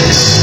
Jesus.